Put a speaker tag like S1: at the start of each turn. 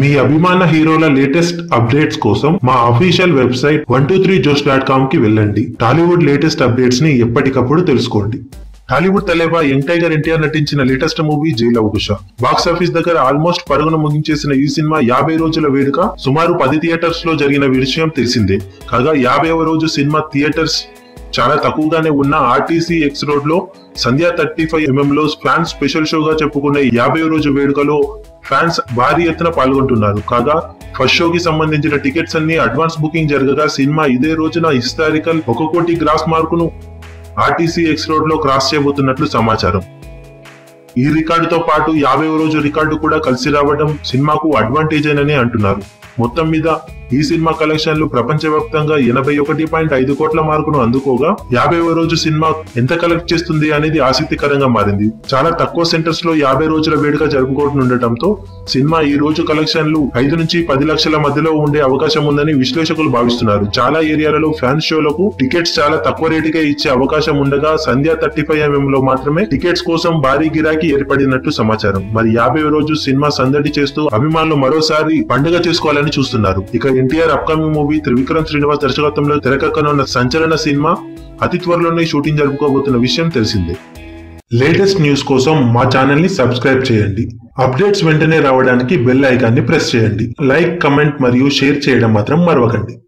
S1: మీ అభిమాన హీరోల latest updates కోసం మా official website one two three josh dot కామ్కి వెళ్ళండి. టాలీవుడ్ లేటెస్ట్ అప్డేట్స్ని ఎప్పటికప్పుడు తెలుసుకోండి. టాలీవుడ్ తలేవా యంగ్ టైగర్ ఎన్టీఆర్ నటించిన లేటెస్ట్ మూవీ జైల్ కుష బాక్స్ ఆఫీస్ దగ్గర ఆల్మోస్ట్ పరుగున ముగించేసిన ఈ సినిమా యాభై రోజుల వేడుక సుమారు పది థియేటర్స్లో జరిగిన విషయం తెలిసిందే. కాగా యాభైవ రోజు సినిమా థియేటర్స్ చాలా తక్కువగానే ఉన్న ఆర్టీసీ ఎక్స్ రోడ్లో సంధ్యా థర్టీ ఫైవ్ ఎంఎం లో ఫ్యాన్స్ స్పెషల్ షోగా చెప్పుకునే యాభై రోజు వేడుకలో ఫ్యాన్స్ భారీ ఎత్తున పాల్గొంటున్నారు. కాగా ఫస్ట్ షోకి సంబంధించిన టికెట్స్ అన్ని అడ్వాన్స్ బుకింగ్ జరగగా సినిమా ఇదే రోజున హిస్టారికల్ ఒక కోటి గ్రాస్ మార్కును ఆర్టీసీ ఎక్స్ రోడ్లో క్రాస్ చేయబోతున్నట్లు సమాచారం. ఈ రికార్డుతో పాటు యాభై రోజు రికార్డు కూడా కలిసి రావడం సినిమాకు అడ్వాంటేజ్ అని అంటున్నారు. మొత్తం మీద ఈ సినిమా కలెక్షన్లు ప్రపంచవ్యాప్తంగా ఎనభై ఒకటి పాయింట్ ఐదు కోట్ల మార్కును అందుకోగా యాభైవ రోజు సినిమా ఎంత కలెక్ట్ చేస్తుంది అనేది ఆసక్తికరంగా మారింది. చాలా తక్కువ సెంటర్స్లో యాభై రోజుల వేడుక జరుపుకుంటుండటంతో సినిమా ఈ రోజు కలెక్షన్లు ఐదు నుంచి పది లక్షల మధ్యలో ఉండే అవకాశం ఉందని విశ్లేషకులు భావిస్తున్నారు. చాలా ఏరియాలలో ఫ్యాన్ షోలకు టికెట్స్ చాలా తక్కువ రేటుకే ఇచ్చే అవకాశం ఉండగా సంధ్యా థర్టీ ఫైవ్ ఎంఎం లో మాత్రమే టికెట్స్ కోసం భారీ గిరాకీ ఏర్పడినట్టు సమాచారం. మరి యాభై రోజు సినిమా సందడి చేస్తూ అభిమానులు మరోసారి పండుగ చేసుకోవాలని చూస్తున్నారు. ఇక ఎన్టీఆర్ అప్కమింగ్ మూవీ త్రివిక్రమ్ శ్రీనివాస్ దర్శకత్వంలో తెరకెక్కనున్న సంచలన సినిమా అతి త్వరలోనే షూటింగ్ జరుపుకోబోతున్న విషయం తెలిసిందే. లేటెస్ట్ న్యూస్ కోసం మా ఛానల్ని సబ్స్క్రైబ్ చేయండి. అప్డేట్స్ వెంటనే రావడానికి బెల్ ఐకాన్ని ప్రెస్ చేయండి. లైక్ కమెంట్ మరియు షేర్ చేయడం మాత్రం మరవకండి.